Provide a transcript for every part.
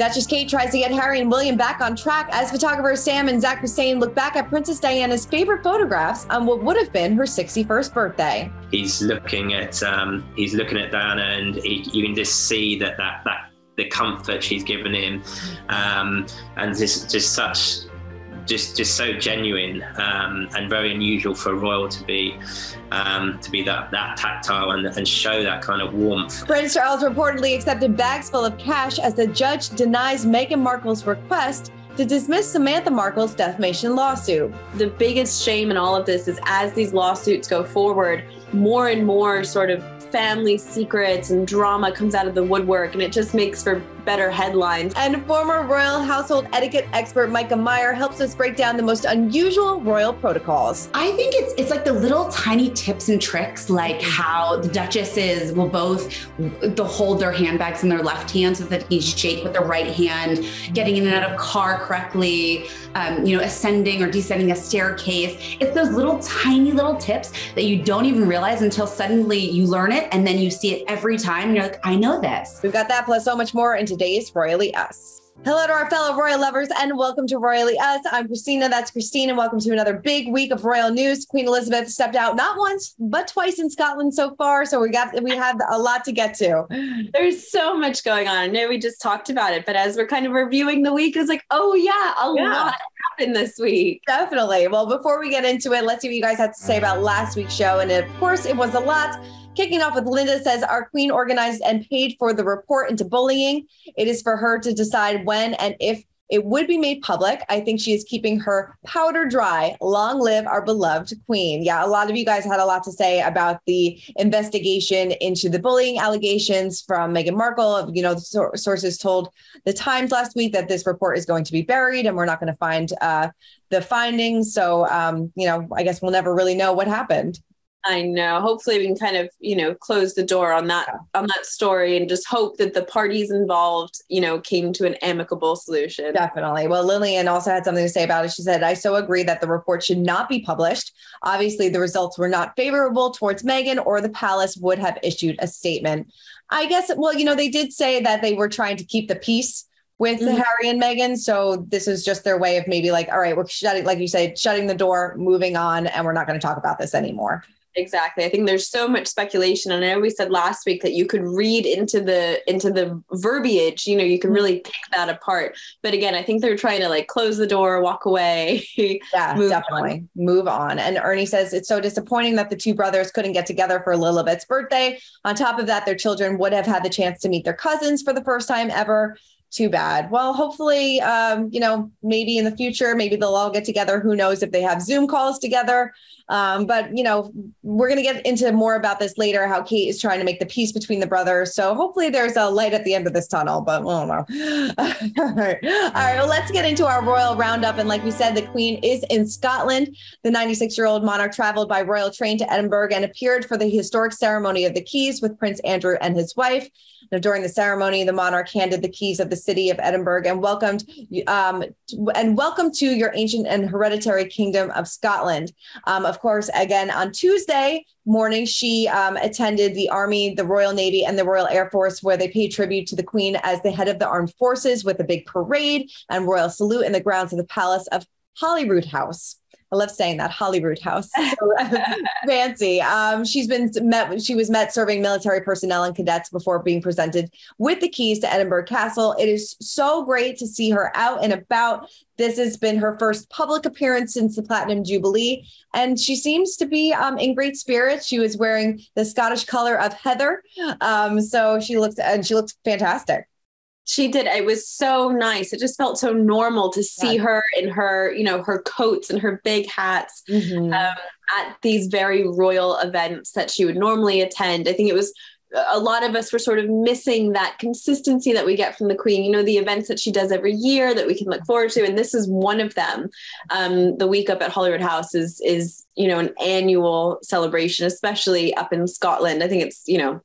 Duchess Kate tries to get Harry and William back on track as photographers Sam and Zak Hussein look back at Princess Diana's favorite photographs on what would have been her 61st birthday. He's looking at um, he's looking at Diana, and he, you can just see that that that the comfort she's given him, um, and just just such just just so genuine um, and very unusual for a royal to be um, to be that that tactile and, and show that kind of warmth. Prince Charles reportedly accepted bags full of cash as the judge denies Meghan Markle's request to dismiss Samantha Markle's defamation lawsuit. The biggest shame in all of this is as these lawsuits go forward, more and more sort of family secrets and drama comes out of the woodwork, and it just makes for better headlines. And former royal household etiquette expert Myka Meier helps us break down the most unusual royal protocols. I think it's it's like the little tiny tips and tricks, like how the duchesses will both they'll hold their handbags in their left hand so that you shake with the right hand, getting in and out of car correctly, um, you know, ascending or descending a staircase. It's those little tiny little tips that you don't even realize until suddenly you learn it and then you see it every time. And you're like, I know this. We've got that plus so much more in today's Royally Us. Hello to our fellow royal lovers and welcome to Royally Us. I'm Christina. That's Christine, and welcome to another big week of royal news. Queen Elizabeth stepped out not once but twice in Scotland so far, so we got we have a lot to get to. There's so much going on. I know we just talked about it, but as we're kind of reviewing the week, it's like, oh yeah, a yeah. lot happened this week. Definitely. Well, before we get into it, let's see what you guys have to say about last week's show, and of course, it was a lot. Kicking off with Linda says, Our queen organized and paid for the report into bullying. It is for her to decide when and if it would be made public. I think she is keeping her powder dry. Long live our beloved queen. Yeah, a lot of you guys had a lot to say about the investigation into the bullying allegations from Meghan Markle. Of, you know, sources told the Times last week that this report is going to be buried and we're not going to find uh, the findings. So, um, you know, I guess we'll never really know what happened. I know. Hopefully we can kind of, you know, close the door on that on that story and just hope that the parties involved, you know, came to an amicable solution. Definitely. Well, Lillian also had something to say about it. She said, I so agree that the report should not be published. Obviously, the results were not favorable towards Meghan or the palace would have issued a statement. I guess, well, you know, they did say that they were trying to keep the peace with mm-hmm. Harry and Meghan. So this is just their way of maybe like, all right, we're shutting, like you said, shutting the door, moving on, and we're not going to talk about this anymore. Exactly. I think there's so much speculation. And I know we said last week that you could read into the into the verbiage, you know, you can mm-hmm. really pick that apart. But again, I think they're trying to like close the door, walk away. yeah, move definitely. On. Move on. And Ernie says it's so disappointing that the two brothers couldn't get together for Lilibet's birthday. On top of that, their children would have had the chance to meet their cousins for the first time ever too bad. Well, hopefully, um, you know, maybe in the future, maybe they'll all get together. Who knows if they have Zoom calls together? Um, but you know, we're going to get into more about this later. How Kate is trying to make the peace between the brothers. So hopefully, there's a light at the end of this tunnel. But I don't know. all right, all right. Well, let's get into our royal roundup. And like we said, the Queen is in Scotland. The 96 year old monarch traveled by royal train to Edinburgh and appeared for the historic ceremony of the keys with Prince Andrew and his wife. Now, during the ceremony, the monarch handed the keys of the city of Edinburgh and welcomed um, and welcome to your ancient and hereditary kingdom of Scotland. Um, of course, again on Tuesday morning, she um, attended the Army, the Royal Navy, and the Royal Air Force, where they paid tribute to the Queen as the head of the armed forces with a big parade and royal salute in the grounds of the Palace of Holyrood House. I love saying that Holyrood House. So fancy. Um, she's been met. She was met serving military personnel and cadets before being presented with the keys to Edinburgh Castle. It is so great to see her out and about. This has been her first public appearance since the Platinum Jubilee, and she seems to be um, in great spirits. She was wearing the Scottish color of heather, um, so she looks and she looks fantastic she did it was so nice. It just felt so normal to see yeah. her in her you know her coats and her big hats mm-hmm. um, at these very royal events that she would normally attend. I think it was a lot of us were sort of missing that consistency that we get from the queen. You know the events that she does every year that we can look forward to and this is one of them. Um, the week up at Holyrood House is is you know an annual celebration especially up in scotland. I think it's you know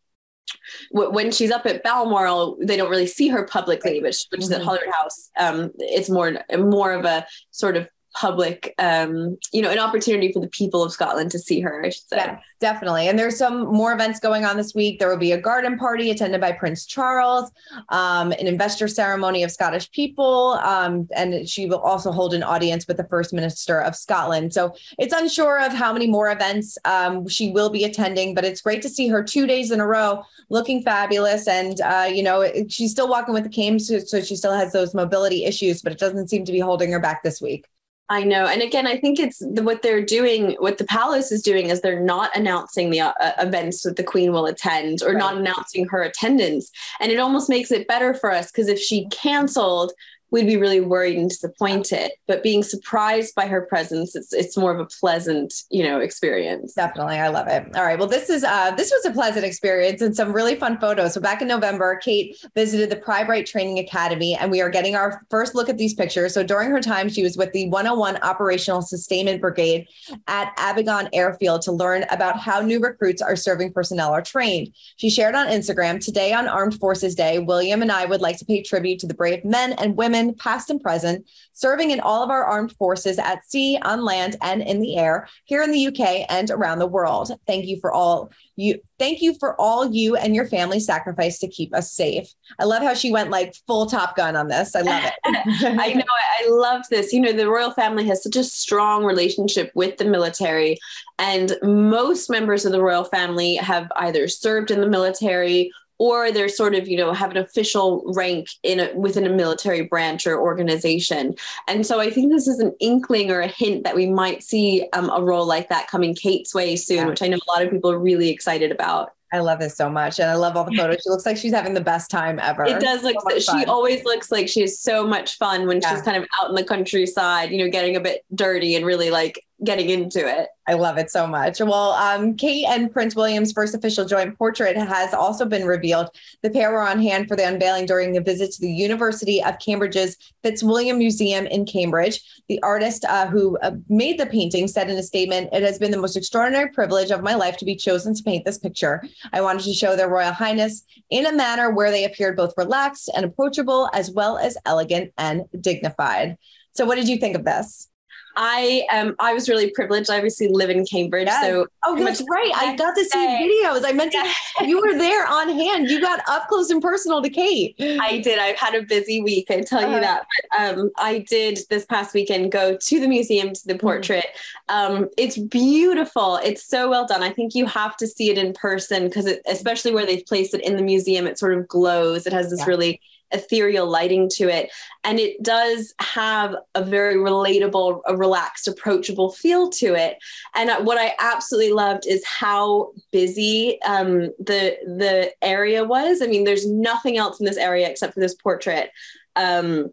when she's up at Balmoral, they don't really see her publicly, but when she's at mm-hmm. Holyrood House, um, it's more more of a sort of public, um, you know, an opportunity for the people of Scotland to see her, I should say. Yeah, definitely. And there's some more events going on this week. There will be a garden party attended by Prince Charles, um, an investiture ceremony of Scottish people, um, and she will also hold an audience with the First Minister of Scotland. So it's unsure of how many more events um, she will be attending, but it's great to see her two days in a row looking fabulous. And, uh, you know, she's still walking with the cane, so, so she still has those mobility issues, but it doesn't seem to be holding her back this week. I know. And again, I think it's the, what they're doing, what the palace is doing is they're not announcing the uh, events that the queen will attend or right. not announcing her attendance. And it almost makes it better for us because if she canceled, we'd be really worried and disappointed. But being surprised by her presence, it's it's more of a pleasant, you know, experience. Definitely, I love it. All right, well, this is uh, this was a pleasant experience and some really fun photos. So back in November, Kate visited the Pride Training Academy, and we are getting our first look at these pictures. So during her time, she was with the 101 Operational Sustainment Brigade at Abingdon Airfield to learn about how new recruits are serving personnel are trained. She shared on Instagram today on Armed Forces Day. William and I would like to pay tribute to the brave men and women past and present, serving in all of our armed forces at sea, on land, and in the air here in the UK and around the world. Thank you for all you thank you for all you and your family sacrifice to keep us safe. I love how she went like full top gun on this. I love it. I know I love this. You know, the royal family has such a strong relationship with the military and most members of the royal family have either served in the military or they're sort of you know have an official rank in a, within a military branch or organization and so i think this is an inkling or a hint that we might see um, a role like that coming kate's way soon yeah. which i know a lot of people are really excited about I love this so much. And I love all the photos. She looks like she's having the best time ever. It does look, so she always looks like she has so much fun when yeah. she's kind of out in the countryside, you know, getting a bit dirty and really like getting into it. I love it so much. Well, um, Kate and Prince William's first official joint portrait has also been revealed. The pair were on hand for the unveiling during a visit to the University of Cambridge's Fitzwilliam Museum in Cambridge. The artist uh, who uh, made the painting said in a statement, It has been the most extraordinary privilege of my life to be chosen to paint this picture. I wanted to show their Royal Highness in a manner where they appeared both relaxed and approachable, as well as elegant and dignified. So, what did you think of this? I um I was really privileged. I obviously live in Cambridge, yeah. so oh, that's right. I got to see videos. I meant to. you were there on hand. You got up close and personal to Kate. I did. I've had a busy week. I tell uh-huh. you that. But um, I did this past weekend go to the museum to the mm-hmm. portrait. Mm-hmm. Um, it's beautiful. It's so well done. I think you have to see it in person because, especially where they've placed it in the museum, it sort of glows. It has this yeah. really ethereal lighting to it. And it does have a very relatable, a relaxed, approachable feel to it. And what I absolutely loved is how busy um, the the area was. I mean, there's nothing else in this area except for this portrait. Um,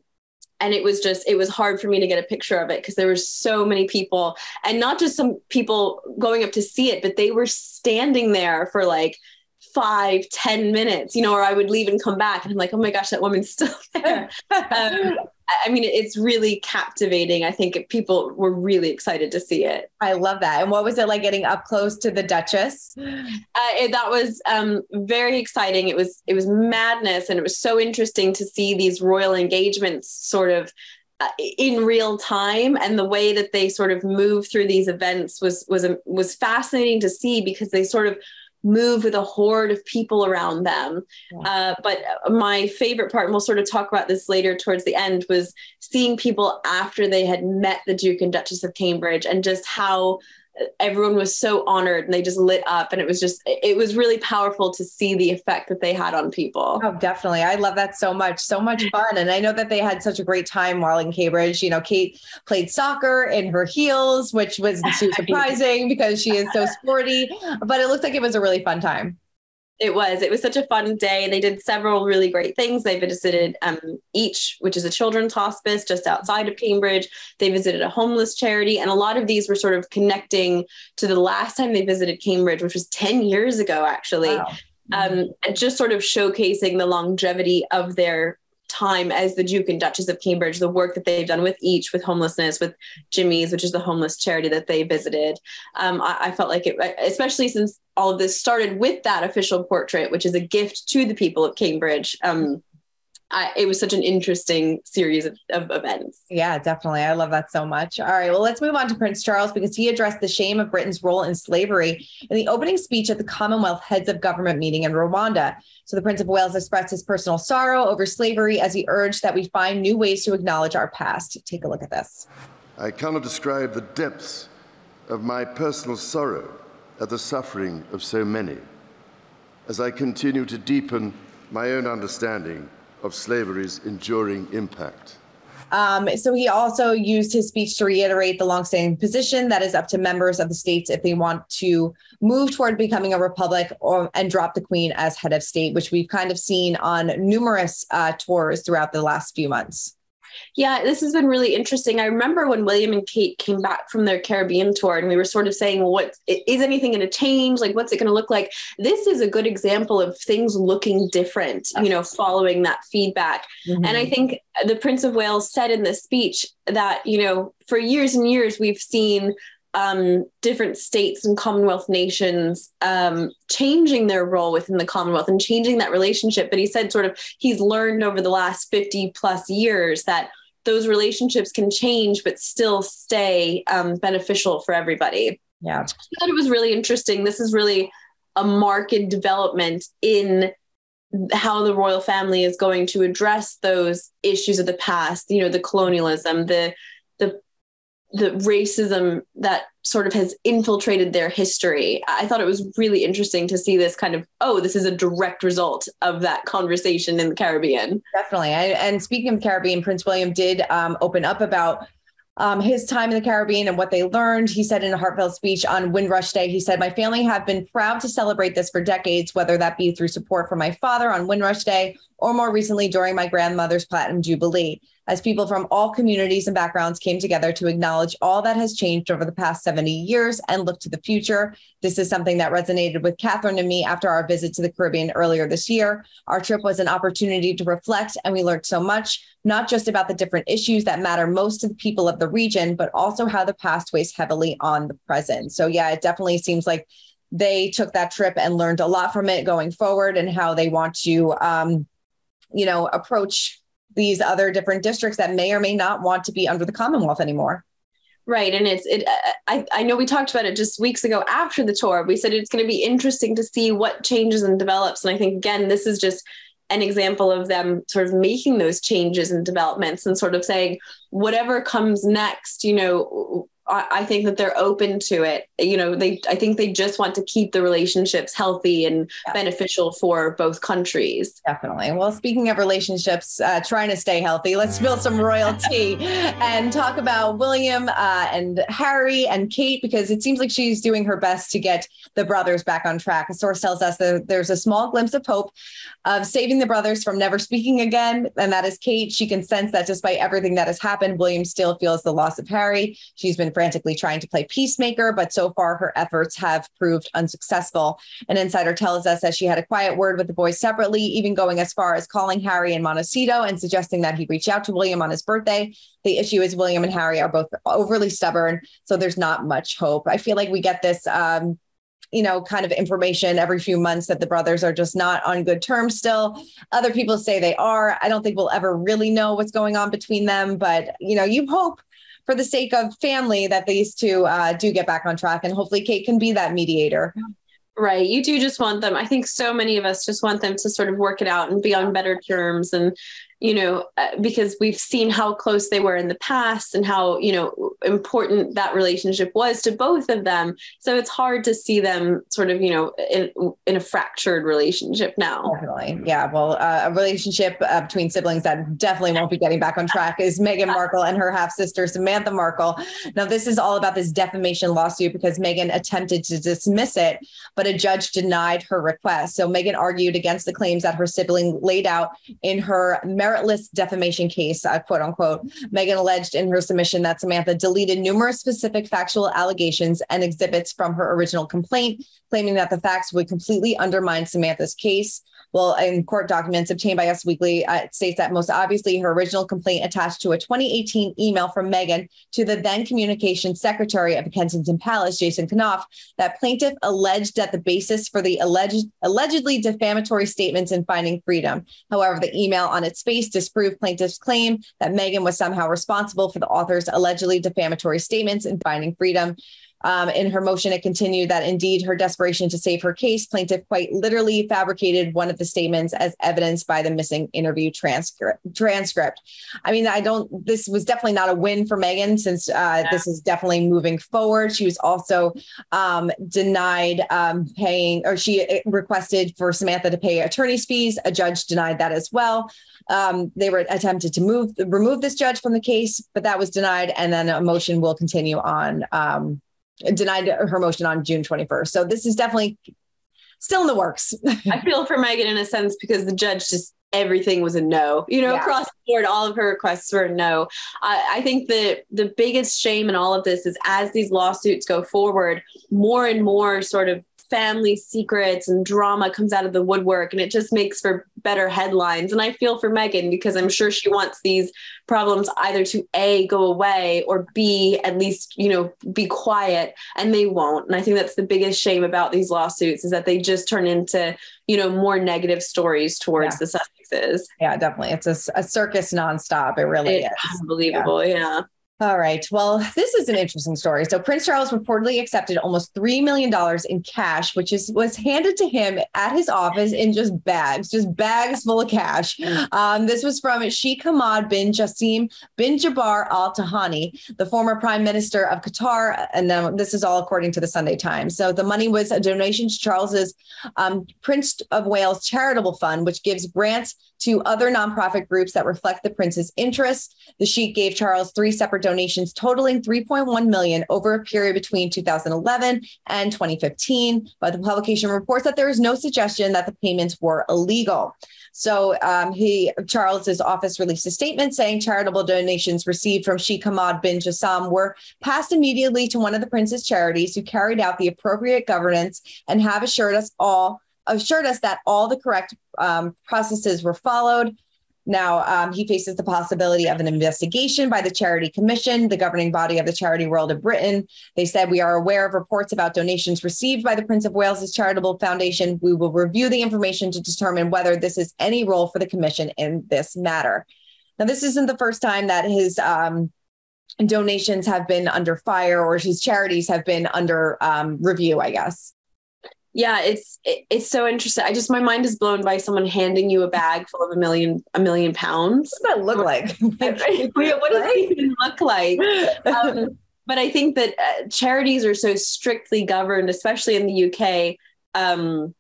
and it was just it was hard for me to get a picture of it because there were so many people and not just some people going up to see it but they were standing there for like five, ten minutes, you know, or I would leave and come back and I'm like, oh my gosh, that woman's still there. um, I mean, it's really captivating. I think people were really excited to see it. I love that. And what was it like getting up close to the Duchess? Uh, it, that was um, very exciting. It was it was madness, and it was so interesting to see these royal engagements sort of uh, in real time and the way that they sort of move through these events was was was fascinating to see because they sort of move with a horde of people around them. Yeah. Uh, but my favorite part, and we'll sort of talk about this later towards the end, was seeing people after they had met the Duke and Duchess of Cambridge and just how everyone was so honored and they just lit up and it was just it was really powerful to see the effect that they had on people. Oh definitely. I love that so much so much fun. And i know that they had such a great time while in cambridge. You know kate played soccer in her heels which was too surprising because she is so sporty but it looked like it was a really fun time it was. It was such a fun day. They did several really great things. They visited um, EACH, which is a children's hospice just outside of Cambridge. They visited a homeless charity. And a lot of these were sort of connecting to the last time they visited Cambridge, which was 10 years ago, actually. Wow. Um, and just sort of showcasing the longevity of their time as the Duke and Duchess of Cambridge, the work that they've done with EACH, with homelessness, with Jimmy's, which is the homeless charity that they visited. Um, I, I, felt like it, especially since all of this started with that official portrait, which is a gift to the people of Cambridge. Um, I, it was such an interesting series of, of, events. Yeah, definitely. I love that so much. All right. Well, let's move on to Prince Charles because he addressed the shame of Britain's role in slavery in the opening speech at the Commonwealth Heads of Government meeting in Rwanda. So the Prince of Wales expressed his personal sorrow over slavery as he urged that we find new ways to acknowledge our past. Take a look at this. I cannot describe the depths of my personal sorrow at the suffering of so many as I continue to deepen my own understanding of slavery's enduring impact. Um, so he also used his speech to reiterate the longstanding position that is up to members of the states if they want to move toward becoming a republic or and drop the queen as head of state, which we've kind of seen on numerous uh, tours throughout the last few months. Yeah, this has been really interesting. I remember when William and Kate came back from their Caribbean tour and we were sort of saying, well, what is anything going to change? Like, what's it going to look like? This is a good example of things looking different, you know, following that feedback. Mm-hmm. And I think the Prince of Wales said in this speech that, you know, for years and years, we've seen um, different states and Commonwealth nations um, changing their role within the Commonwealth and changing that relationship. But he said, sort of, he's learned over the last 50 plus years that those relationships can change, but still stay um, beneficial for everybody. Yeah. I thought it was really interesting. This is really a marked development in how the royal family is going to address those issues of the past, you know, the colonialism, the the racism that sort of has infiltrated their history. I thought it was really interesting to see this kind of, oh, this is a direct result of that conversation in the Caribbean. Definitely. And speaking of Caribbean, Prince William did um, open up about um, his time in the Caribbean and what they learned. He said in a heartfelt speech on Windrush Day, he said, My family have been proud to celebrate this for decades, whether that be through support from my father on Windrush Day or more recently during my grandmother's Platinum Jubilee as people from all communities and backgrounds came together to acknowledge all that has changed over the past 70 years and look to the future. This is something that resonated with Catherine and me after our visit to the Caribbean earlier this year. Our trip was an opportunity to reflect, and we learned so much, not just about the different issues that matter most to the people of the region, but also how the past weighs heavily on the present. So, yeah, it definitely seems like they took that trip and learned a lot from it going forward and how they want to, um, you know, approach these other different districts that may or may not want to be under the Commonwealth anymore. Right. And it's, it, I, I know we talked about it just weeks ago after the tour. We said it's going to be interesting to see what changes and develops. And I think, again, this is just an example of them sort of making those changes and developments and sort of saying, whatever comes next, you know, I think that they're open to it. You know, they I think they just want to keep the relationships healthy and yeah. beneficial for both countries. Definitely. Well, speaking of relationships, uh, trying to stay healthy, let's spill some royalty and talk about William uh, and Harry and Kate because it seems like she's doing her best to get the brothers back on track. A source tells us that there's a small glimpse of hope of saving the brothers from never speaking again, and that is Kate. She can sense that despite everything that has happened, William still feels the loss of Harry. She's been frantically trying to play peacemaker, but so far her efforts have proved unsuccessful. An insider tells us that she had a quiet word with the boys separately, even going as far as calling Harry and Montecito and suggesting that he reach out to William on his birthday. The issue is William and Harry are both overly stubborn, so there's not much hope. I feel like we get this um, you know, kind of information every few months that the brothers are just not on good terms still. Other people say they are. I don't think we'll ever really know what's going on between them, but you know, you hope for the sake of family that these two uh, do get back on track and hopefully Kate can be that mediator. Right. You do just want them. I think so many of us just want them to sort of work it out and be on better terms and you know, uh, because we've seen how close they were in the past and how, you know, important that relationship was to both of them. So it's hard to see them sort of, you know, in, in a fractured relationship now. Definitely. Yeah. Well, uh, a relationship uh, between siblings that definitely won't be getting back on track is Meghan Markle and her half sister, Samantha Markle. Now, this is all about this defamation lawsuit because Meghan attempted to dismiss it, but a judge denied her request. So Meghan argued against the claims that her sibling laid out in her marriage meritless defamation case, uh, quote unquote. Meghan alleged in her submission that Samantha deleted numerous specific factual allegations and exhibits from her original complaint, claiming that the facts would completely undermine Samantha's case. Well, in court documents obtained by Us Weekly, uh, it states that most obviously her original complaint attached to a 2018 email from Meghan to the then communications secretary of Kensington Palace, Jason Knauf, that plaintiff alleged that the basis for the alleged allegedly defamatory statements in Finding Freedom. However, the email on its face disproved plaintiff's claim that Meghan was somehow responsible for the author's allegedly defamatory statements in Finding Freedom. Um, in her motion, it continued that indeed her desperation to save her case, plaintiff quite literally fabricated one of the statements as evidenced by the missing interview transcript. Transcript. I mean, I don't. This was definitely not a win for Meghan since uh, yeah. this is definitely moving forward. She was also um, denied um, paying, or she uh, requested for Samantha to pay attorney's fees. A judge denied that as well. Um, they were attempted to move remove this judge from the case, but that was denied, and then a motion will continue on um, denied her motion on June 21st. So this is definitely still in the works. I feel for Meghan in a sense because the judge just everything was a no. You know, yeah. across the board, all of her requests were no. I, I think that the biggest shame in all of this is as these lawsuits go forward, more and more sort of family secrets and drama comes out of the woodwork and it just makes for better headlines. And I feel for Meghan because I'm sure she wants these problems either to A, go away or B, at least, you know, be quiet and they won't. And I think that's the biggest shame about these lawsuits is that they just turn into, you know, more negative stories towards yeah. the Sussexes. Yeah, definitely. It's a, a circus nonstop. It really it's is. Unbelievable. yeah. yeah. All right. Well, this is an interesting story. So Prince Charles reportedly accepted almost $3 million in cash, which is was handed to him at his office in just bags, just bags full of cash. Um, this was from Sheikh Hamad bin Jassim bin Jaber Al Thani, the former prime minister of Qatar. And this is all according to the Sunday Times. So the money was a donation to Charles's um, Prince of Wales charitable fund, which gives grants to other nonprofit groups that reflect the prince's interests. The Sheikh gave Charles three separate donations totaling 3.1 million over a period between 2011 and 2015. But the publication reports that there is no suggestion that the payments were illegal. So um, he Charles's office released a statement saying charitable donations received from Sheikh Hamad bin Jassim were passed immediately to one of the prince's charities who carried out the appropriate governance and have assured us all assured us that all the correct um, processes were followed. Now, um, he faces the possibility of an investigation by the Charity Commission, the governing body of the charity world of Britain. They said, We are aware of reports about donations received by the Prince of Wales's charitable foundation. We will review the information to determine whether this is any role for the commission in this matter. Now, this isn't the first time that his um, donations have been under fire or his charities have been under um, review, I guess yeah it's it, it's so interesting. I just my mind is blown by someone handing you a bag full of a million a million pounds. What does that look like? What does it even look like? Um, but i think that uh, charities are so strictly governed especially in the uk um,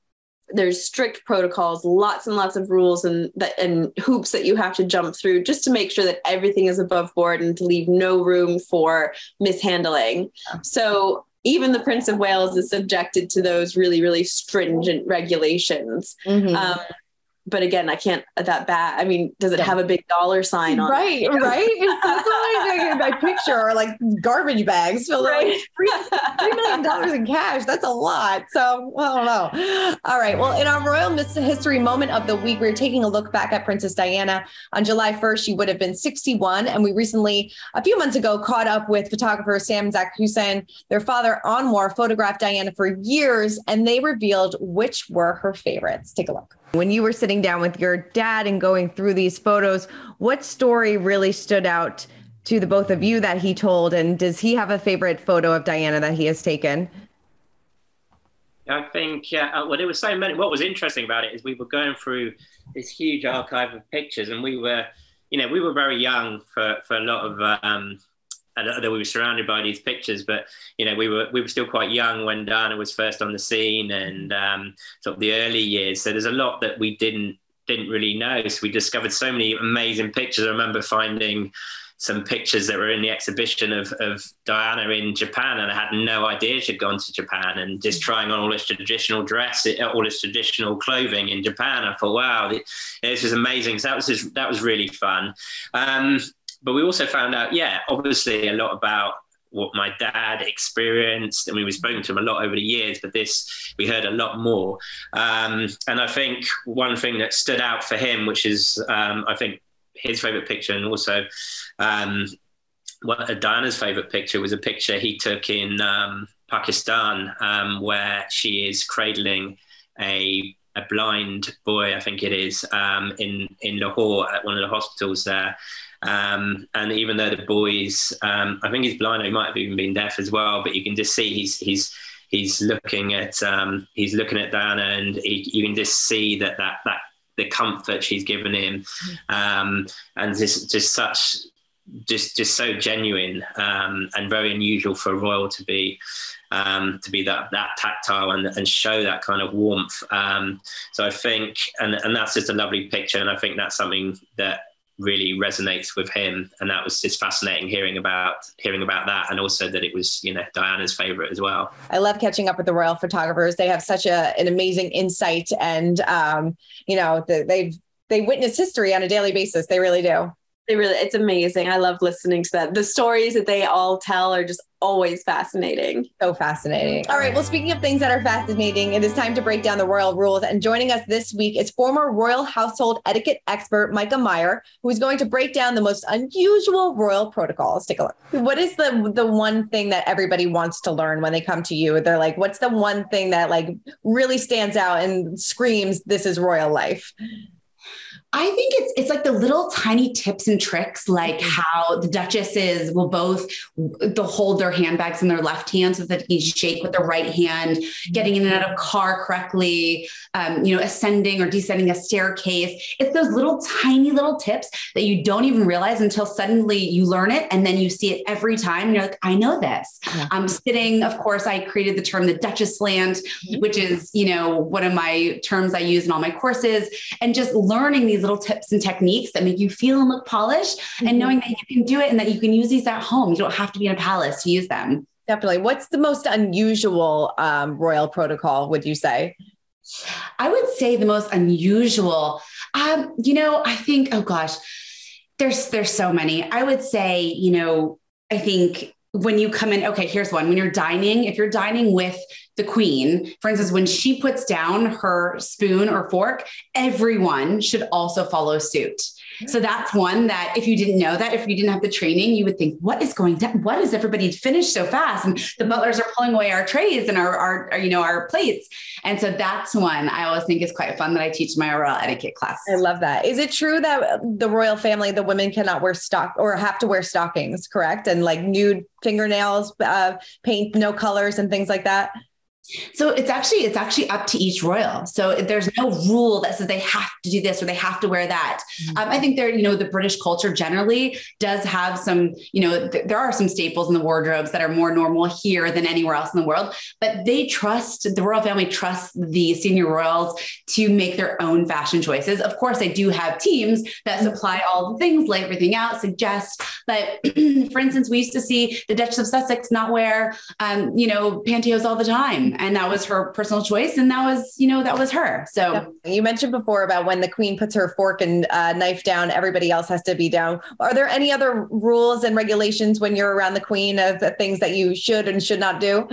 there's strict protocols lots and lots of rules and that and hoops that you have to jump through just to make sure that everything is above board and to leave no room for mishandling. So even the Prince of Wales is subjected to those really, really stringent regulations. Mm-hmm. Um, but again, I can't that bad. I mean, does it have a big dollar sign on right, it? Right, right. That's what my picture are like garbage bags filled right. like three, $3 million in cash. That's a lot. So I don't know. All right. Well, in our royal history moment of the week, we're taking a look back at Princess Diana. On July 1st, she would have been 61. And we recently, a few months ago, caught up with photographer Sam Zach Hussein. Their father, Anwar, photographed Diana for years, and they revealed which were her favorites. Take a look. When you were sitting down with your dad and going through these photos, what story really stood out to the both of you that he told? And does he have a favorite photo of Diana that he has taken? I think, uh, well, there was so many. What was interesting about it is we were going through this huge archive of pictures, and we were, you know, we were very young for, for a lot of um, that we were surrounded by these pictures, but you know we were we were still quite young when Diana was first on the scene and um, sort of the early years. So there's a lot that we didn't didn't really know. So we discovered so many amazing pictures. I remember finding some pictures that were in the exhibition of, of Diana in Japan, and I had no idea she'd gone to Japan and just trying on all this traditional dress, all this traditional clothing in Japan. I thought, wow, this is amazing. So that was just, that was really fun. Um, but we also found out, yeah, obviously a lot about what my dad experienced. I mean, we've spoken to him a lot over the years, but this we heard a lot more. Um, and I think one thing that stood out for him, which is um, I think his favorite picture, and also um, what Diana's favorite picture was a picture he took in um, Pakistan, um, where she is cradling a a blind boy, I think it is, um, in in Lahore at one of the hospitals there. Um, and even though the boy's, um, I think he's blind, he might have even been deaf as well, but you can just see he's he's he's looking at um, he's looking at Diana, and he, you can just see that that that the comfort she's given him, um, and just just such just just so genuine um, and very unusual for a royal to be um, to be that that tactile and, and show that kind of warmth. Um, so I think, and and that's just a lovely picture, and I think that's something that really resonates with him. And that was just fascinating hearing about hearing about that and also that it was you know diana's favorite as well. I love catching up with the royal photographers. They have such a, an amazing insight and um, you know the, they've they witness history on a daily basis. They really do they really, it's amazing. I love listening to that. The stories that they all tell are just always fascinating. So fascinating. All right. Well, speaking of things that are fascinating, it is time to break down the royal rules. And joining us this week is former royal household etiquette expert Myka Meier, who is going to break down the most unusual royal protocols. Take a look. What is the the one thing that everybody wants to learn when they come to you? They're like, what's the one thing that like really stands out and screams, this is royal life? I think it's it's like the little tiny tips and tricks, like mm-hmm. how the duchesses will both they'll hold their handbags in their left hand so that you shake with the right hand, getting in and out of car correctly, um, you know, ascending or descending a staircase. It's those little tiny little tips that you don't even realize until suddenly you learn it and then you see it every time. You're like, I know this. Yeah. I'm sitting, of course, I created the term the Duchess slant, mm-hmm. which is, you know, one of my terms I use in all my courses, and just learning these little tips and techniques that make you feel and look polished mm-hmm. and knowing that you can do it and that you can use these at home. You don't have to be in a palace to use them. Definitely. What's the most unusual um, royal protocol, would you say? I would say the most unusual. Um, you know, I think, oh gosh, there's there's so many. I would say, you know, I think when you come in, okay, here's one. When you're dining, if you're dining with the queen, for instance, when she puts down her spoon or fork, everyone should also follow suit. So that's one that if you didn't know that, if you didn't have the training, you would think, what is going down? What is everybody finished so fast? And the butlers are pulling away our trays and our, our, our, you know, our plates. And so that's one I always think is quite fun that I teach my royal etiquette class. I love that. Is it true that the royal family, the women cannot wear stock or have to wear stockings, correct? And like nude fingernails, uh, paint no colors and things like that? So it's actually it's actually up to each royal. So there's no rule that says they have to do this or they have to wear that. Mm-hmm. Um, I think there, you know, the British culture generally does have some, you know, th- there are some staples in the wardrobes that are more normal here than anywhere else in the world. But they trust the royal family trusts the senior royals to make their own fashion choices. Of course, they do have teams that mm-hmm. supply all the things, lay everything out, suggest. But for instance, we used to see the Duchess of Sussex not wear, um, you know, pantyhose all the time and that was her personal choice. And that was you know that was her. So you mentioned before about when the queen puts her fork and uh, knife down everybody else has to be down. Are there any other rules and regulations when you're around the queen of things that you should and should not do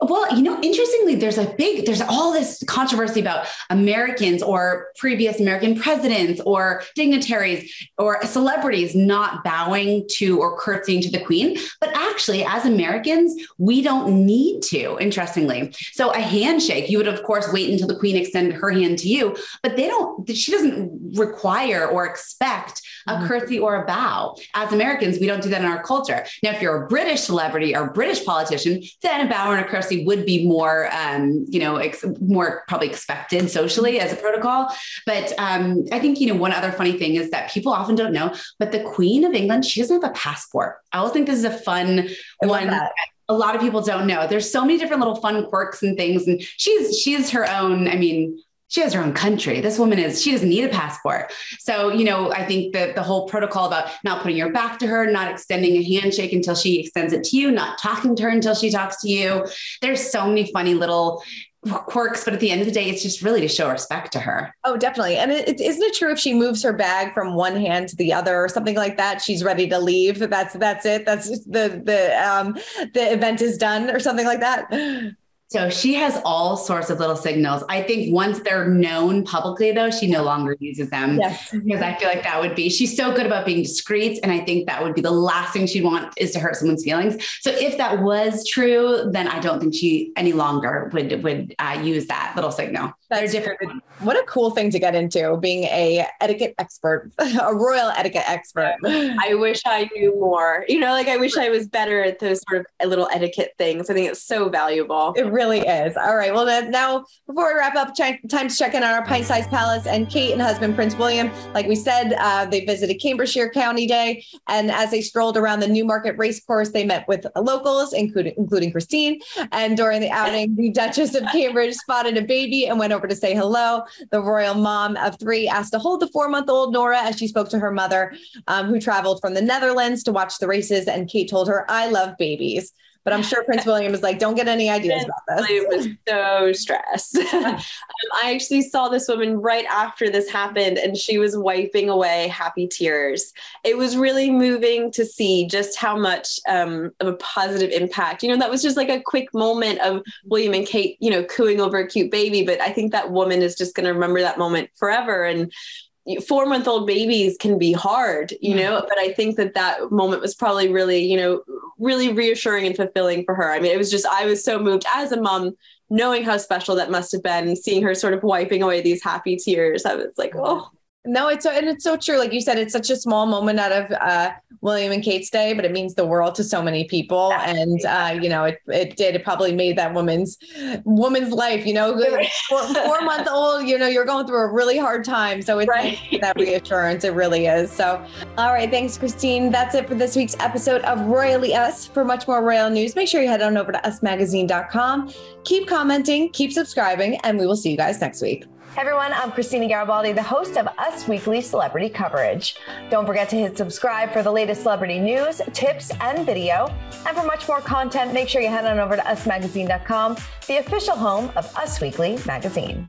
well, you know, interestingly, there's a big, there's all this controversy about Americans or previous American presidents or dignitaries or celebrities not bowing to or curtsying to the queen. But actually, as Americans, we don't need to, interestingly. So a handshake, you would, of course, wait until the queen extended her hand to you, but they don't, she doesn't require or expect a mm-hmm. curtsy or a bow. As Americans, we don't do that in our culture. Now, if you're a British celebrity or British politician, then a bow and a curtsy would be more, um, you know, ex- more probably expected socially as a protocol. But um, I think, you know, one other funny thing is that people often don't know, but the Queen of England, she doesn't have a passport. I always think this is a fun one a lot of people don't know. There's so many different little fun quirks and things. And she's she's her own, I mean, she has her own country. This woman is, she doesn't need a passport. So, you know, I think that the whole protocol about not putting your back to her, not extending a handshake until she extends it to you, not talking to her until she talks to you. There's so many funny little quirks, but at the end of the day, it's just really to show respect to her. Oh, definitely. And is isn't it true if she moves her bag from one hand to the other or something like that, she's ready to leave? That's that's it. That's the the um the event is done or something like that. So she has all sorts of little signals. I think once they're known publicly, though, she no longer uses them. Yes. Because I feel like that would be, she's so good about being discreet. And I think that would be the last thing she'd want is to hurt someone's feelings. So if that was true, then I don't think she any longer would, would uh, use that little signal. That's They're different. What a cool thing to get into being a etiquette expert, a royal etiquette expert. I wish I knew more, you know, like I wish I was better at those sort of little etiquette things. I think it's so valuable. It really is. All right. Well, now before we wrap up, time to check in on our pint sized palace and Kate and husband Prince William. Like we said, uh, they visited Cambridgeshire County Day, and as they strolled around the Newmarket Racecourse, they met with locals, including including Christine. And during the outing, the Duchess of Cambridge spotted a baby and went over to say hello. The royal mom of three asked to hold the four month old Nora as she spoke to her mother, um, who traveled from the Netherlands to watch the races. And Kate told her, "I love babies." But I'm sure Prince William is like, don't get any ideas about this. William was so stressed. um, I actually saw this woman right after this happened, and she was wiping away happy tears. It was really moving to see just how much um, of a positive impact. You know, that was just like a quick moment of William and Kate, you know, cooing over a cute baby. But I think that woman is just going to remember that moment forever. And four month old babies can be hard, you mm. know, but I think that that moment was probably really, you know, really reassuring and fulfilling for her. I mean, it was just, I was so moved as a mom, knowing how special that must have been, seeing her sort of wiping away these happy tears. I was like, mm. oh, no, it's so and it's so true. Like you said, it's such a small moment out of uh, William and Kate's day, but it means the world to so many people. And uh, you know, it it did. It probably made that woman's woman's life. You know, four, four month old. You know, you're going through a really hard time. So it's right. that reassurance. It really is. So, all right, thanks, Christine. That's it for this week's episode of Royally Us. For much more royal news, make sure you head on over to usmagazine.com. Keep commenting, keep subscribing, and we will see you guys next week. Hey everyone, I'm Christina Garibaldi, the host of Us Weekly Celebrity Coverage. Don't forget to hit subscribe for the latest celebrity news, tips, and video. And for much more content, make sure you head on over to usmagazine.com, the official home of Us Weekly magazine.